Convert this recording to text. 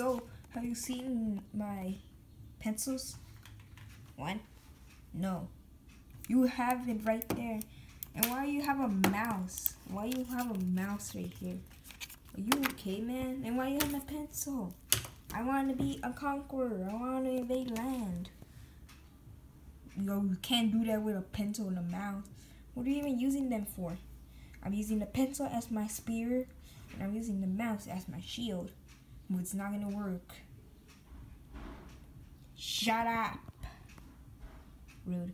Yo, have you seen my pencils? One? No. You have it right there. And why you have a mouse? Why you have a mouse right here? Are you okay, man? And why you have a pencil? I want to be a conqueror. I want to invade land. Yo, you can't do that with a pencil and a mouse. What are you even using them for? I'm using the pencil as my spear, and I'm using the mouse as my shield. But it's not gonna work. Shut up. Rude.